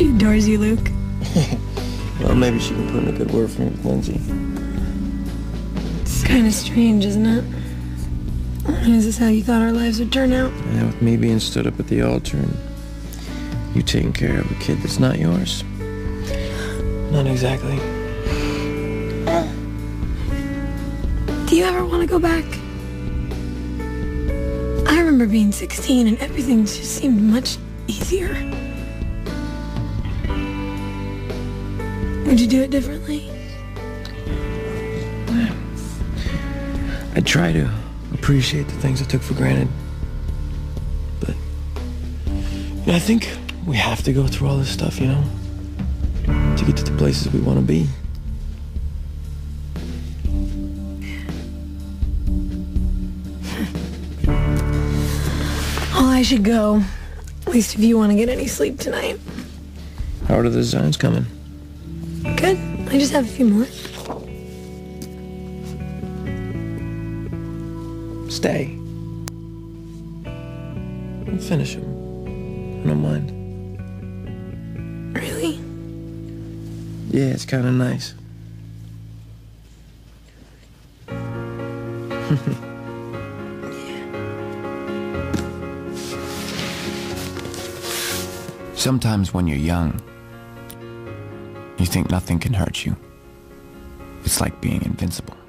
adores you, Luke. well, maybe she can put in a good word for me with Lindsay. It's kind of strange, isn't it? Is this how you thought our lives would turn out? Yeah, with me being stood up at the altar and you taking care of a kid that's not yours. Not exactly. Do you ever want to go back? I remember being 16 and everything just seemed much easier. Would you do it differently? I try to appreciate the things I took for granted. But you know, I think we have to go through all this stuff, you know, to get to the places we want to be. Oh, I should go. At least if you want to get any sleep tonight. How are the designs coming? Good. Just have a few more. Stay. And finish them. I don't mind. Really? Yeah, it's kind of nice. Sometimes when you're young, you think nothing can hurt you. It's like being invincible.